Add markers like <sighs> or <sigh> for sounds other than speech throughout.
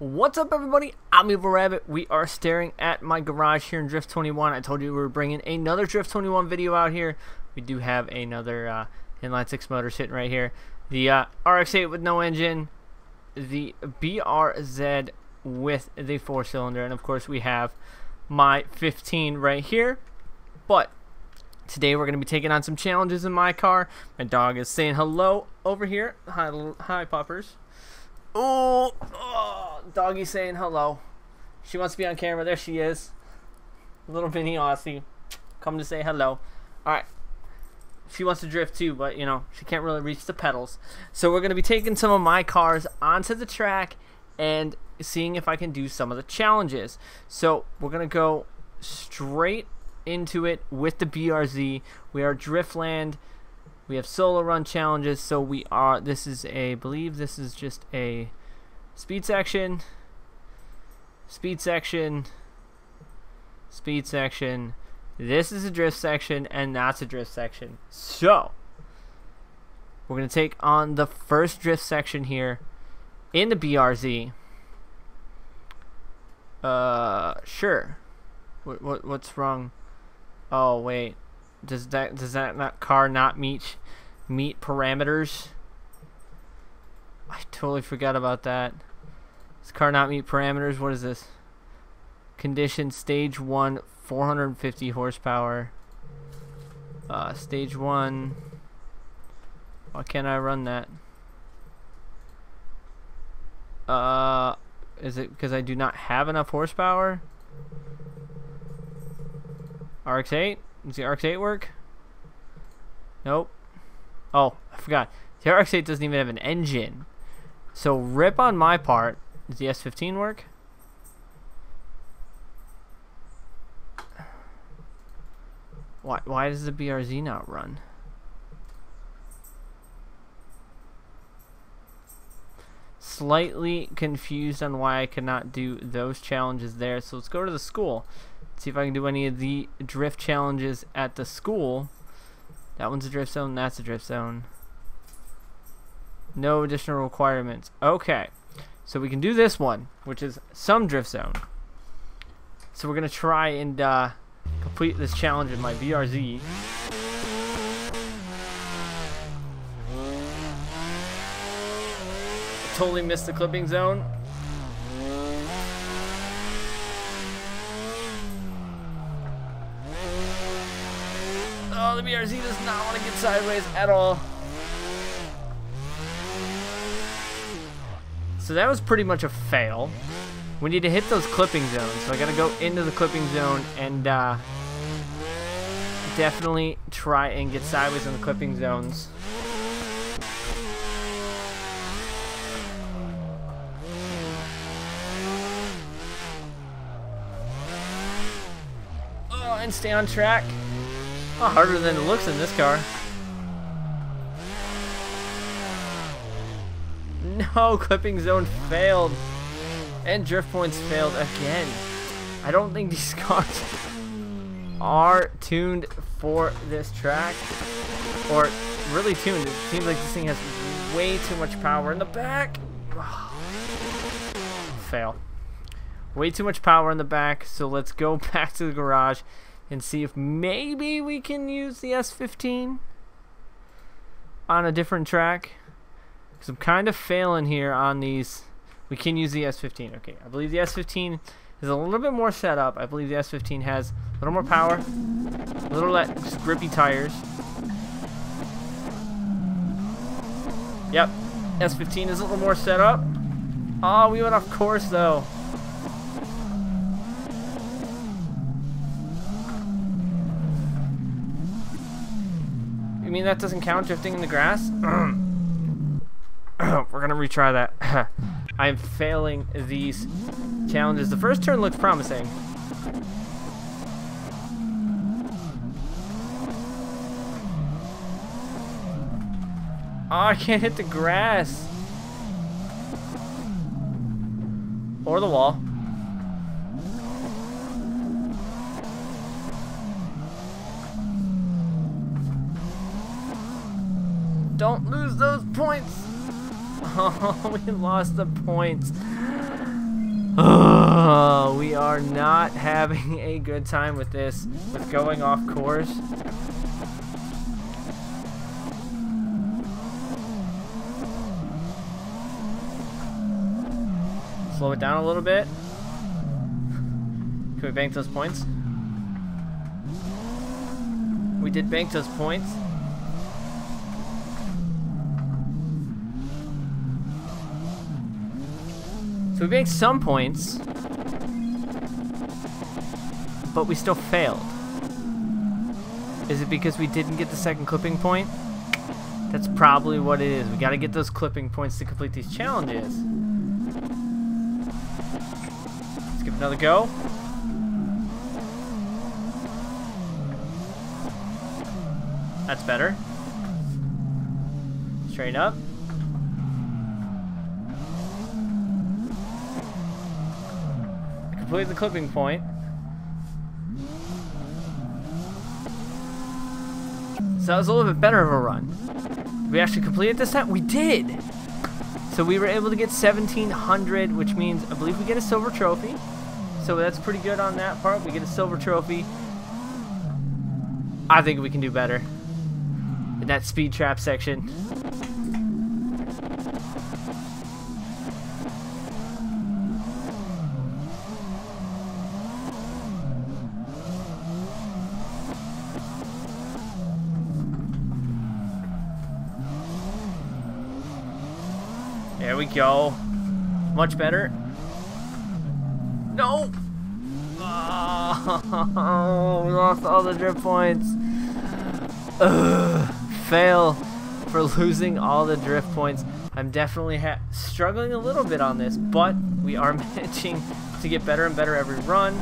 What's up everybody? I'm Evil Rabbit. We are staring at my garage here in Drift 21. I told you we were bringing another Drift 21 video out here. We do have another uh, inline 6 motor sitting right here. The uh, RX-8 with no engine. The BRZ with the 4 cylinder. And of course we have my 15 right here. But today we're going to be taking on some challenges in my car. My dog is saying hello over here. Hi, hi puppers. Oh, oh, doggy saying hello. She wants to be on camera. There she is. Little mini Aussie. Come to say hello. Alright. She wants to drift too, but you know, she can't really reach the pedals. So we're going to be taking some of my cars onto the track and seeing if I can do some of the challenges. So we're going to go straight into it with the BRZ. We are Driftland we have solo run challenges, so we are, this is a, I believe this is just a speed section, speed section, speed section, this is a drift section, and that's a drift section. So, we're going to take on the first drift section here in the BRZ. Uh, sure. What, what, what's wrong? Oh, wait. Does that does that not car not meet meet parameters? I totally forgot about that. Does car not meet parameters? What is this? Condition stage one, 450 horsepower. Uh, stage one. Why can't I run that? Uh, is it because I do not have enough horsepower? RX-8? Does the RX-8 work? Nope. Oh, I forgot. The RX-8 doesn't even have an engine. So rip on my part. Does the S15 work? Why, why does the BRZ not run? Slightly confused on why I cannot do those challenges there. So let's go to the school. See if I can do any of the drift challenges at the school. That one's a drift zone, that's a drift zone. No additional requirements. Okay. So we can do this one, which is some drift zone. So we're to try and uh, complete this challenge in my BRZ. totally missed the clipping zone. Oh, the BRZ does not want to get sideways at all. So that was pretty much a fail. We need to hit those clipping zones. So I got to go into the clipping zone and uh, definitely try and get sideways in the clipping zones. Oh, and stay on track. Lot harder than it looks in this car. No, <laughs> oh, clipping zone failed. And drift points failed again. I don't think these <laughs> cars are tuned for this track. Or really tuned. It seems like this thing has way too much power in the back. <sighs> Fail. Way too much power in the back, so let's go <laughs> back to the garage and see if maybe we can use the S15 on a different track. Because I'm kind of failing here on these. We can use the S15. Okay, I believe the S15 is a little bit more set up. I believe the S15 has a little more power, a little less grippy tires. Yep, S15 is a little more set up. Oh, we went off course though. You mean that doesn't count drifting in the grass? <clears throat> <coughs> We're gonna retry that. <coughs> I'm failing these challenges. The first turn looks promising. Oh, I can't hit the grass. Or the wall. Don't lose those points. Oh, <laughs> we lost the points. <sighs> Oh, we are not having a good time with this, with going off course. Slow it down a little bit. Can we bank those points? We did bank those points. So we banked some points, but we still failed. Is it because we didn't get the second clipping point? That's probably what it is. We gotta get those clipping points to complete these challenges. Let's give another go. That's better. Straight up. Complete the clipping point. So that was a little bit better of a run. We actually completed this time? We did! So we were able to get 1700, which means I believe we get a silver trophy. So that's pretty good on that part. We get a silver trophy. I think we can do better in that speed trap section. We go. Much better. No! Oh, <laughs> we lost all the drift points. Ugh, fail for losing all the drift points. I'm definitely struggling a little bit on this, but we are <laughs> managing to get better and better every run.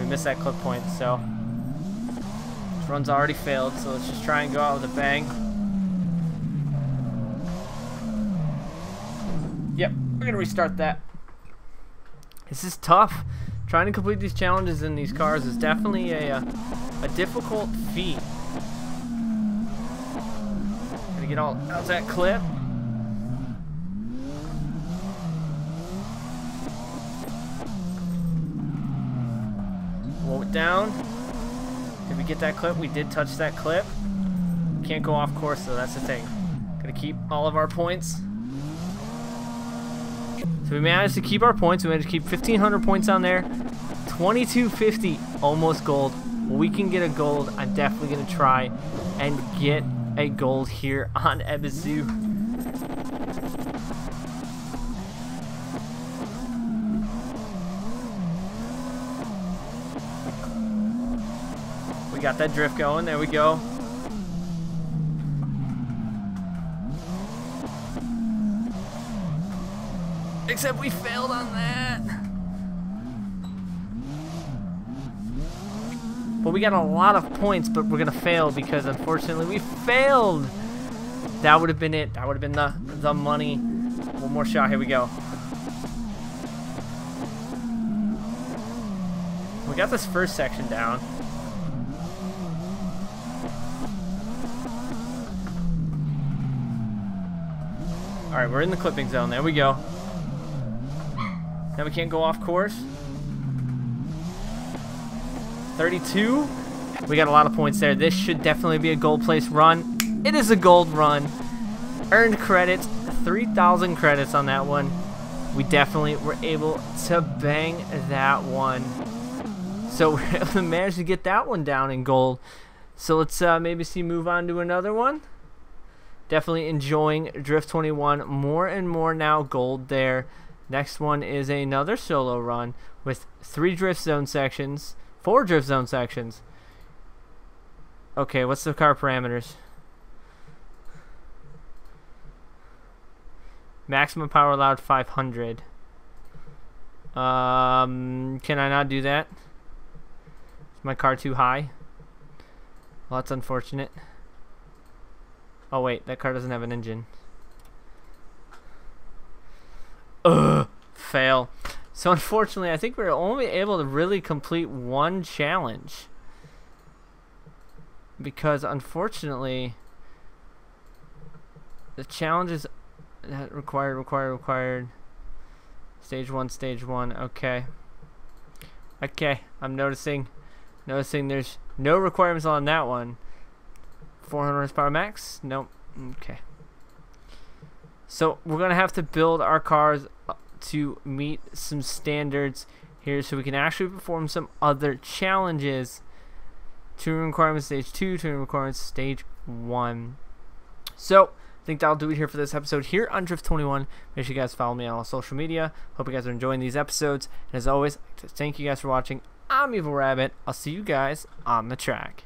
We missed that clip point, so run's already failed, so let's just try and go out with a bang. Yep, we're gonna restart that. This is tough. Trying to complete these challenges in these cars is definitely a, a, a difficult feat. Gotta get all out that clip. Slow it down. Get that clip? We did touch that clip. Can't go off course though, that's the thing. Gonna keep all of our points. So we managed to keep our points. We managed to keep 1,500 points on there. 2250, almost gold. We can get a gold. I'm definitely going to try and get a gold here on Ebisu. We got that drift going. There we go. Except we failed on that. But we got a lot of points, but we're going to fail because unfortunately we failed. That would have been it. That would have been the, the money. One more shot. Here we go. We got this first section down. Alright, we're in the clipping zone. There we go. Now we can't go off course. 32. We got a lot of points there. This should definitely be a gold place run. It is a gold run. Earned credits. 3,000 credits on that one. We definitely were able to bang that one. So <laughs> we managed to get that one down in gold. So let's uh, maybe see move on to another one. Definitely enjoying Drift 21 more and more now. Gold there. Next one is another solo run with three drift zone sections, four drift zone sections. Okay, what's the car parameters? Maximum power allowed 500. Um, can I not do that? Is my car too high? Well, that's unfortunate. Oh wait, that car doesn't have an engine. Ugh, fail. So unfortunately, I think we are only able to really complete one challenge. Because unfortunately, the challenges that required, required, required. Stage one, stage one. Okay. Okay, I'm noticing, noticing there's no requirements on that one. 400 horsepower max? Nope. Okay. So we're gonna have to build our cars uh, to meet some standards here, so we can actually perform some other challenges. Touring requirements stage two, touring requirements stage one. So I think that'll do it here for this episode here on Drift 21. Make sure you guys follow me on all social media. Hope you guys are enjoying these episodes. And as always, thank you guys for watching. I'm Evil Rabbit. I'll see you guys on the track.